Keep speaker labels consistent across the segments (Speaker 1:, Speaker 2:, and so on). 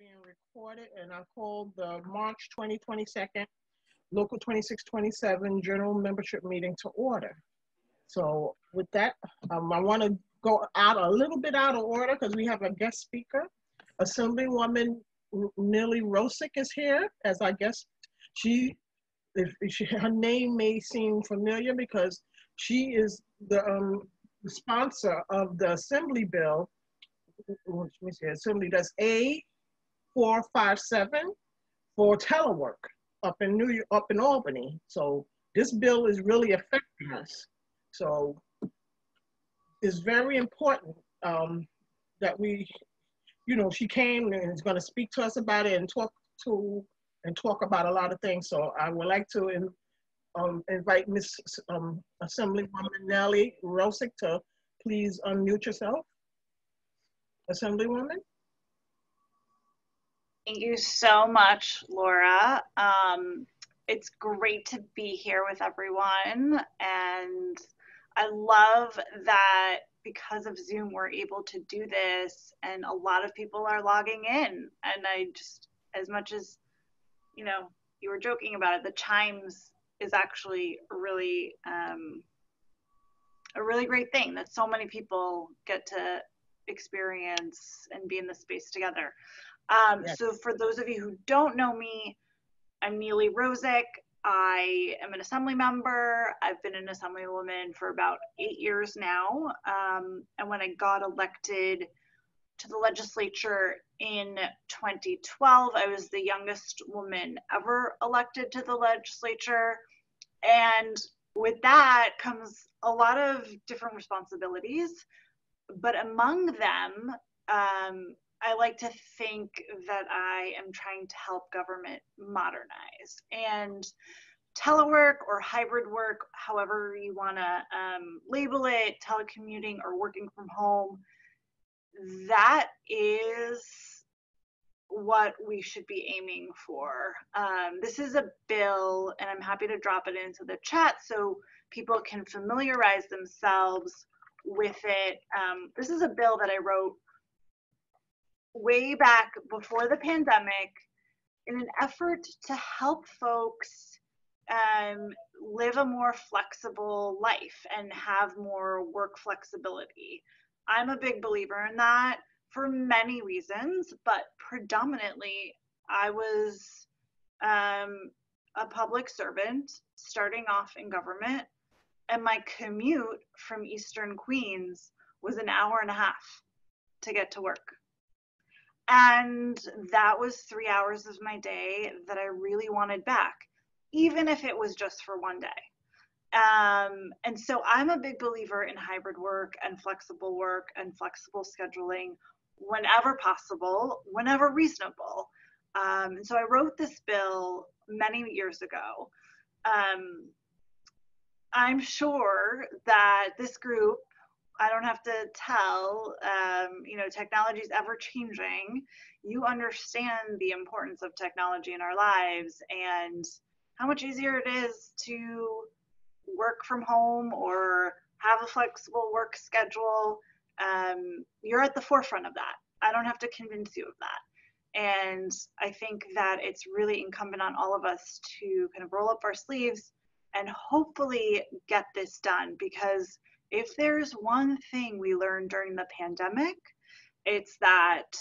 Speaker 1: being recorded, and I call the March 2022 Local 2627 General Membership Meeting to order. So with that, um, I want to go out a little bit out of order because we have a guest speaker. Assemblywoman Nily Rozic is here as our guest. She, if she, her name may seem familiar because she is the um, sponsor of the Assembly Bill. Let me see, Assembly does A 457 for telework up in New York, up in Albany. So this bill is really affecting us. So it's very important um, that we, you know, she came and is going to speak to us about it and talk to and talk about a lot of things. So I would like to in, um, invite Miss um, Assemblywoman Nily Rozic to please unmute yourself. Assemblywoman.
Speaker 2: Thank you so much, Laura. Um, it's great to be here with everyone. And I love that because of Zoom, we're able to do this, and a lot of people are logging in. And I just, as much as, you know, you were joking about it, the chimes is actually really um, a really great thing that so many people get to experience and be in the space together. Um, yes. So, for those of you who don't know me, I'm Nily Rozic. I am an assembly member. I've been an assemblywoman for about eight years now. Um, and when I got elected to the legislature in 2012, I was the youngest woman ever elected to the legislature. And with that comes a lot of different responsibilities. But among them, um, I like to think that I am trying to help government modernize. And telework or hybrid work, however you want to um, label it, telecommuting or working from home, that is what we should be aiming for. Um, this is a bill, and I'm happy to drop it into the chat so people can familiarize themselves with it. Um, this is a bill that I wrote way back before the pandemic in an effort to help folks um, live a more flexible life and have more work flexibility. I'm a big believer in that for many reasons, but predominantly, I was um, a public servant starting off in government, and my commute from Eastern Queens was an hour and a half to get to work. And that was three hours of my day that I really wanted back, even if it was just for one day. Um, and so I'm a big believer in hybrid work and flexible work and flexible scheduling whenever possible, whenever reasonable. Um, and so I wrote this bill many years ago. Um, I'm sure that this group I don't have to tell, um, you know, technology is ever changing. You understand the importance of technology in our lives and how much easier it is to work from home or have a flexible work schedule. Um, you're at the forefront of that. I don't have to convince you of that. And I think that it's really incumbent on all of us to kind of roll up our sleeves and hopefully get this done because if there's one thing we learned during the pandemic, it's that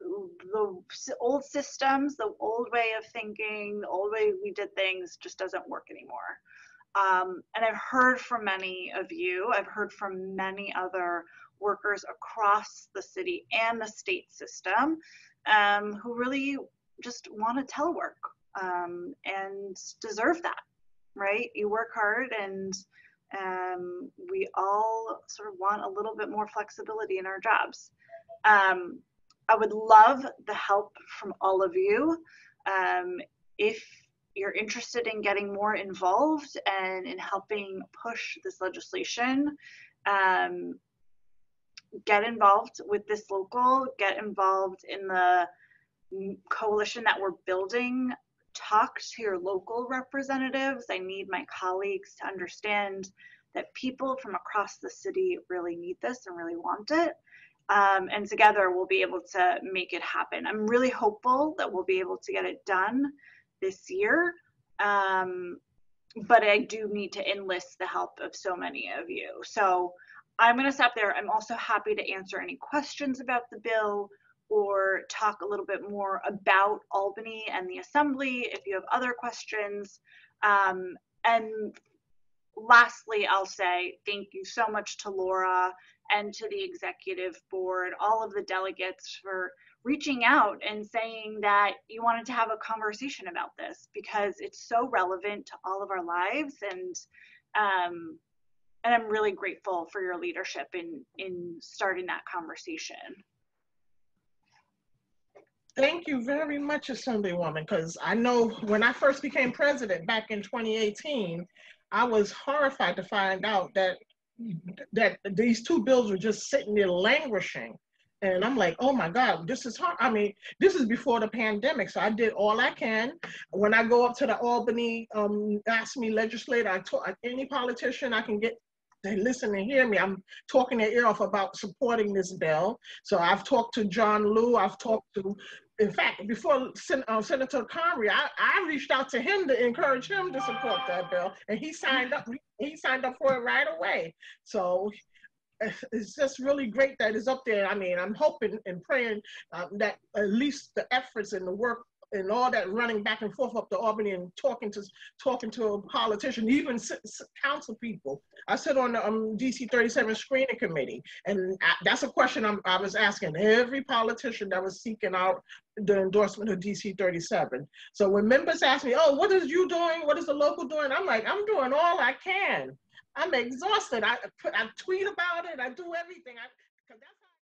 Speaker 2: the old systems, the old way of thinking, the old way we did things just doesn't work anymore. Um, and I've heard from many of you, I've heard from many other workers across the city and the state system um, who really just want to telework um, and deserve that, right? You work hard and um, we all sort of want a little bit more flexibility in our jobs. Um, I would love the help from all of you. Um, if you're interested in getting more involved and in helping push this legislation, um, get involved with this local, get involved in the coalition that we're building talk to your local representatives. I need my colleagues to understand that people from across the city really need this and really want it. Um, and together we'll be able to make it happen. I'm really hopeful that we'll be able to get it done this year. Um, but I do need to enlist the help of so many of you. So I'm going to stop there. I'm also happy to answer any questions about the bill or talk a little bit more about Albany and the Assembly if you have other questions. Um, and lastly, I'll say thank you so much to Laura and to the executive board, all of the delegates for reaching out and saying that you wanted to have a conversation about this because it's so relevant to all of our lives and um, and I'm really grateful for your leadership in in starting that conversation.
Speaker 1: Thank you very much, Assemblywoman, because I know when I first became president back in 2018, I was horrified to find out that that these two bills were just sitting there languishing. And I'm like, oh my God, this is hard. I mean, this is before the pandemic. So I did all I can. When I go up to the Albany, um, ask me legislator, I talk any politician I can get they listen and hear me. I'm talking their ear off about supporting this bill. So I've talked to John Liu. I've talked to in fact, before Sen- uh, Senator Comrie, I, I reached out to him to encourage him to support that bill, and he signed up. He signed up for it right away. So it's just really great that it's up there. I mean, I'm hoping and praying uh, that at least the efforts and the work and all that running back and forth up to Albany and talking to talking to a politician, even council people. I sit on the um, DC 37 screening committee, and I, that's a question I'm, i was asking every politician that was seeking out the endorsement of DC 37. So when members ask me, "Oh, what is you doing? What is the local doing?" I'm like, "I'm doing all I can." I'm exhausted. I put, I tweet about it. I do everything. I,